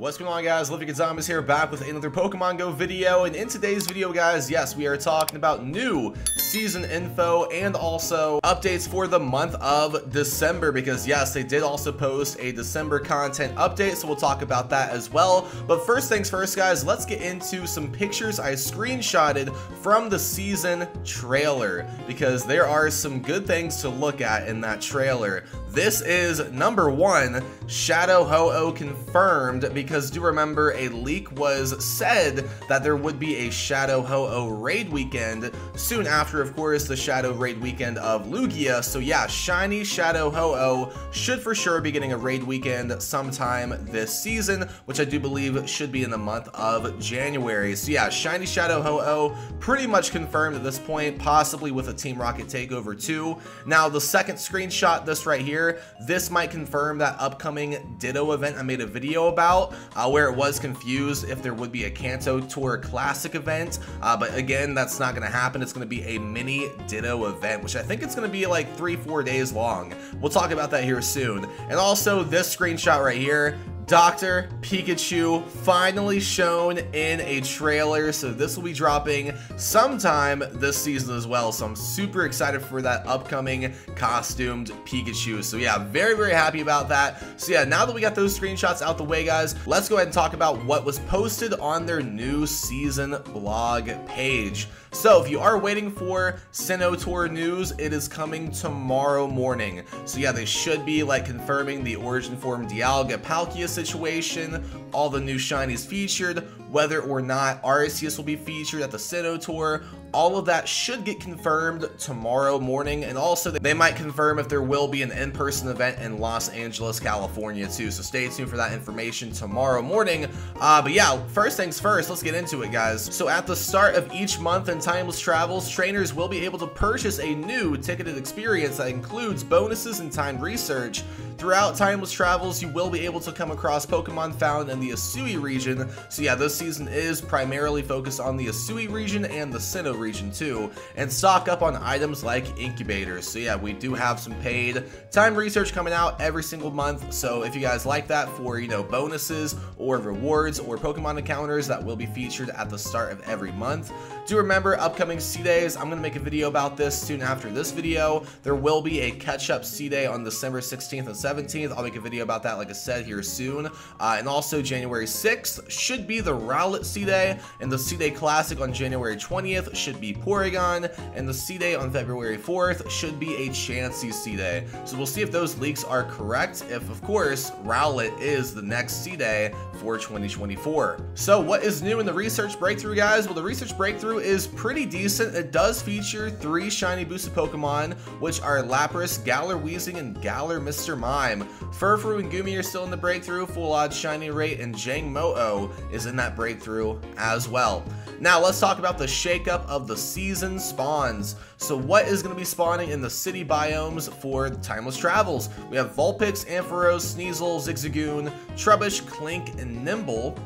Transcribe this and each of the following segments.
What's going on guys, Living Zombies here back with another Pokemon Go video and in today's video guys, yes we are talking about new season info and also updates for the month of December because yes they did also post a December content update so we'll talk about that as well. But first things first guys, let's get into some pictures I screenshotted from the season trailer because there are some good things to look at in that trailer. This is number one, Shadow Ho-Oh confirmed because do remember a leak was said that there would be a Shadow Ho-Oh raid weekend soon after of course the Shadow raid weekend of Lugia. So yeah, Shiny Shadow Ho-Oh should for sure be getting a raid weekend sometime this season, which I do believe should be in the month of January. So yeah, Shiny Shadow Ho-Oh pretty much confirmed at this point, possibly with a Team Rocket Takeover 2. Now the second screenshot, this right here, here. This might confirm that upcoming Ditto event I made a video about, uh, where it was confused if there would be a Kanto Tour Classic event. Uh, but again, that's not going to happen. It's going to be a mini Ditto event, which I think it's going to be like three, four days long. We'll talk about that here soon. And also this screenshot right here, Dr. Pikachu finally shown in a trailer, so this will be dropping sometime this season as well, so I'm super excited for that upcoming costumed Pikachu. So yeah, very, very happy about that. So yeah, now that we got those screenshots out the way, guys, let's go ahead and talk about what was posted on their new season blog page. So if you are waiting for Sinnoh Tour news, it is coming tomorrow morning. So yeah, they should be like confirming the origin form Dialga Palkia situation, all the new shinies featured, whether or not Arceus will be featured at the Sinnoh Tour, all of that should get confirmed tomorrow morning, and also they might confirm if there will be an in-person event in Los Angeles, California too, so stay tuned for that information tomorrow morning. Uh, but yeah, first things first, let's get into it guys. So at the start of each month in Timeless Travels, trainers will be able to purchase a new ticketed experience that includes bonuses and timed research. Throughout Timeless Travels, you will be able to come across Pokemon found in the Hisui region, so yeah, this season is primarily focused on the Hisui region and the Sinnoh region too, and stock up on items like incubators. So yeah, we do have some paid time research coming out every single month. So if you guys like that for, you know, bonuses or rewards or Pokemon encounters that will be featured at the start of every month, do remember upcoming C-Days. I'm going to make a video about this soon after this video. There will be a catch-up C-Day on December 16th and 17th. I'll make a video about that, like I said, here soon. Uh, and also January 6th should be the Rowlet C-Day, and the C-Day Classic on January 20th should be Porygon, and the C-Day on February 4th should be a Chansey C-Day. So we'll see if those leaks are correct, if of course Rowlet is the next C-Day for 2024. So what is new in the research breakthrough guys? Well the research breakthrough is pretty decent. It does feature three shiny boosted Pokemon, which are Lapras, Galar Weezing, and Galar Mr. Mime. Furfrou and Goomy are still in the breakthrough, Full Odds Shiny Rate, and Jangmo-O is in that breakthrough as well. Now let's talk about the shakeup of the season spawns. So what is going to be spawning in the city biomes for Timeless Travels? We have Vulpix, Ampharos, Sneasel, Zigzagoon, Trubbish, Klink, and Nymble.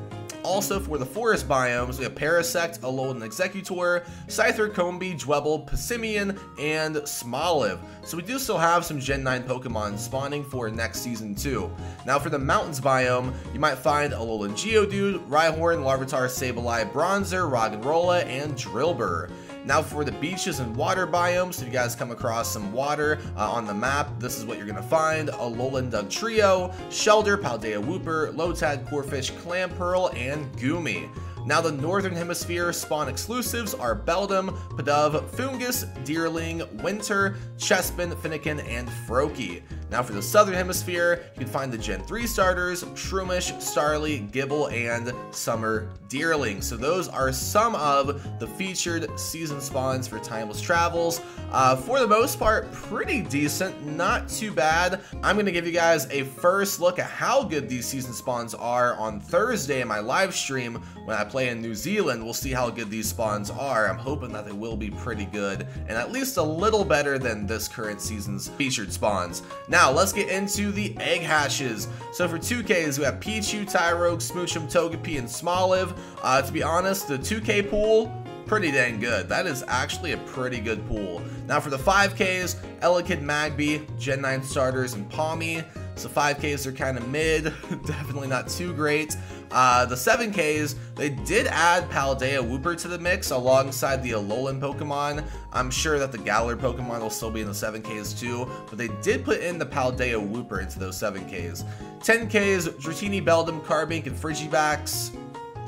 Also for the forest biomes, we have Parasect, Alolan Exeggutor, Scyther, Combee, Dwebble, Passimian, and Smoliv. So we do still have some Gen 9 Pokemon spawning for next season too. Now for the mountains biome, you might find Alolan Geodude, Rhyhorn, Larvitar, Sableye, Bronzor, Roggenrola, and Drillbur. Now for the beaches and water biomes, if you guys come across some water uh, on the map, this is what you're going to find. Alolan Dugtrio, Shellder, Paldea Wooper, Lotad, Corphish, Clamperl, and Goomy. Now the Northern Hemisphere spawn exclusives are Beldum, Pidove, Foongus, Deerling, Winter, Chespin, Fennekin, and Froakie. Now for the Southern Hemisphere, you can find the Gen 3 starters, Shroomish, Starly, Gible, and Summer Deerling. So those are some of the featured season spawns for Timeless Travels. Uh, for the most part, pretty decent, not too bad. I'm to give you guys a first look at how good these season spawns are on Thursday in my live stream when I play in New Zealand, we'll see how good these spawns are. I'm hoping that they will be pretty good and at least a little better than this current season's featured spawns. Now, let's get into the egg hatches. So for 2Ks, we have Pichu, Tyrogue, Smoochum, Togepi, and Smoliv. Uh, to be honest, the 2K pool, pretty dang good. That is actually a pretty good pool. Now for the 5Ks, Elekid, Magby, Gen 9 starters, and Pawmi. So 5Ks are kind of mid, definitely not too great. Uh, the 7Ks, they did add Paldea Wooper to the mix alongside the Alolan Pokemon. I'm sure that the Galar Pokemon will still be in the 7Ks too, but they did put in the Paldea Wooper into those 7Ks. 10Ks, Dratini, Beldum, Carbink, and Frigibax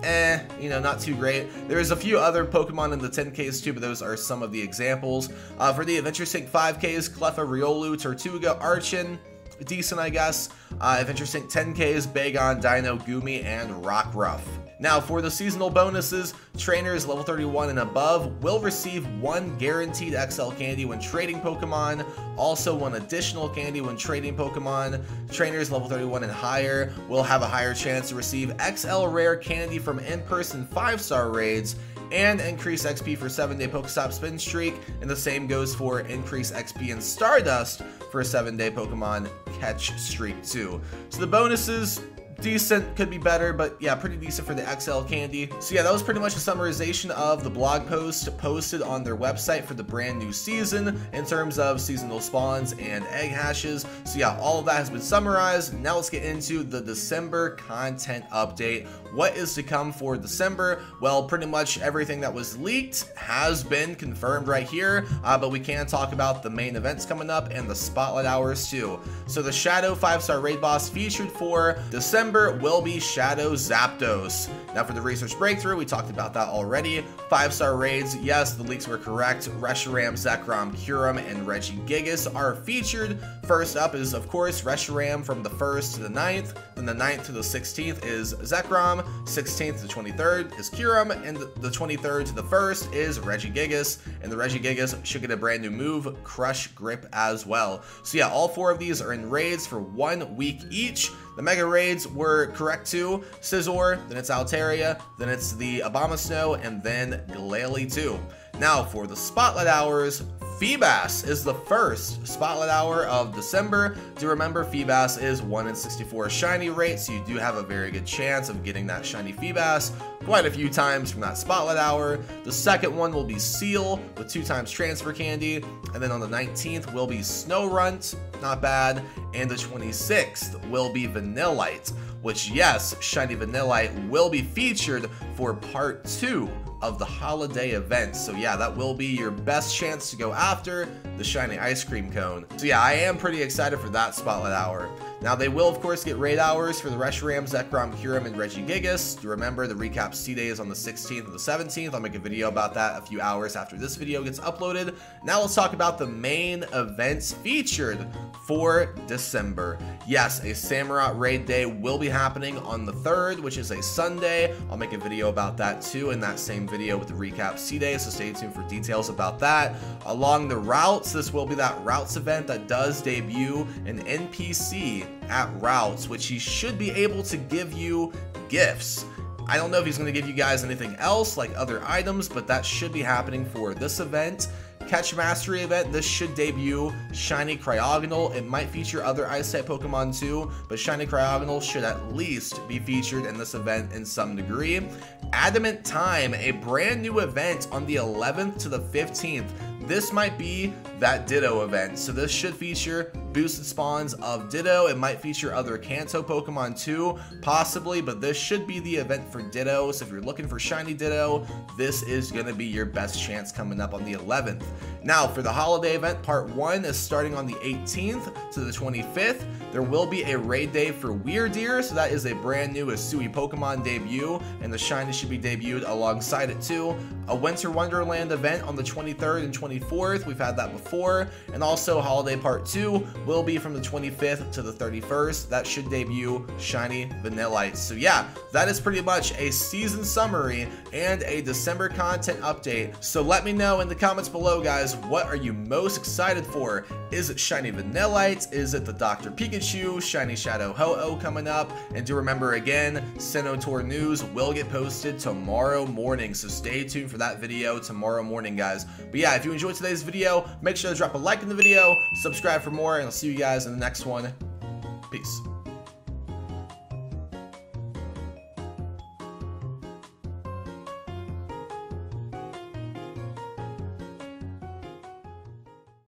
eh, you know, not too great. There's a few other Pokemon in the 10Ks too, but those are some of the examples. Uh, for the Adventure Sync 5Ks, Cleffa, Riolu, Tirtouga, Archen, decent, I guess. Uh, Adventure Sync 10Ks, Bagon, Deino, Goomy, and Rockruff. Now, for the seasonal bonuses, trainers level 31 and above will receive one guaranteed XL candy when trading Pokemon, also one additional candy when trading Pokemon. Trainers level 31 and higher will have a higher chance to receive XL rare candy from in-person 5-star raids, and increase XP for 7-day Pokestop spin streak, and the same goes for increase XP in Stardust for a 7-day Pokemon catch streak too. So the bonuses decent, could be better, but yeah, pretty decent for the XL candy. So yeah, that was pretty much a summarization of the blog post posted on their website for the brand new season in terms of seasonal spawns and egg hashes. So yeah, all of that has been summarized. Now let's get into the December content update. What is to come for December? Well, pretty much everything that was leaked has been confirmed right here, uh, but we can talk about the main events coming up and the spotlight hours too. So the Shadow 5-star raid boss featured for December will be Shadow Zapdos. Now for the research breakthrough, we talked about that already. Five star raids, yes, the leaks were correct. Reshiram, Zekrom, Kyurem, and Regigigas are featured. First up is, of course, Reshiram from the 1st to the 9th. Then the 9th to the 16th is Zekrom. 16th to 23rd is Kyurem. And the 23rd to the 1st is Regigigas. And the Regigigas should get a brand new move, Crush Grip as well. So yeah, all four of these are in raids for one week each. The Mega Raids were correct too. Scizor, then it's Altaria, then it's the Abomasnow, and then Glalie too. Now for the Spotlight Hours, Feebas is the first Spotlight Hour of December. Do remember, Feebas is 1 in 64 shiny rate, so you do have a very good chance of getting that shiny Feebas quite a few times from that Spotlight Hour. The second one will be Seel with two times Transfer Candy, and then on the 19th will be Snorunt, not bad, and the 26th will be Vanillite, which yes, Shiny Vanillite will be featured for part 2 of the holiday event. So yeah, that will be your best chance to go after the shiny ice cream cone. So yeah, I am pretty excited for that spotlight hour. Now they will of course get raid hours for the Reshiram, Zekrom, Kyurem, and Regigigas. Remember the recap C-Day is on the 16th and the 17th. I'll make a video about that a few hours after this video gets uploaded. Now let's talk about the main events featured for December. Yes, a Samurott raid day will be happening on the 3rd, which is a Sunday. I'll make a video about that too in that same video with the recap C-Day, so stay tuned for details about that. Along the routes, this will be that routes event that does debut an NPC at routes, which he should be able to give you gifts. I don't know if he's going to give you guys anything else like other items, but that should be happening for this event. Catch Mastery event, this should debut Shiny Cryogonal. It might feature other Ice-type Pokemon too, but Shiny Cryogonal should at least be featured in this event in some degree. Adamant Time, a brand new event on the 11th to the 15th. This might be that Ditto event, so this should feature boosted spawns of Ditto. It might feature other Kanto Pokemon too, possibly, but this should be the event for Ditto. So if you're looking for Shiny Ditto, this is going to be your best chance coming up on the 11th. Now, for the holiday event, part one is starting on the 18th to the 25th. There will be a raid day for Wyrdeer, so that is a brand new Hisui Pokemon debut, and the Shiny should be debuted alongside it too. A Winter Wonderland event on the 23rd and 24th, we've had that before, and also Holiday Part 2 will be from the 25th to the 31st. That should debut Shiny Vanillite. So yeah, that is pretty much a season summary and a December content update. So let me know in the comments below, guys, what are you most excited for? Is it Shiny Vanillite? Is it the Dr. Pikachu, Shiny Shadow Ho-Oh coming up? And do remember again, Sinnoh Tour news will get posted tomorrow morning, so stay tuned for that video tomorrow morning, guys. But yeah, if you enjoyed today's video, make sure to drop a like in the video, subscribe for more, and I'll see you guys in the next one. Peace.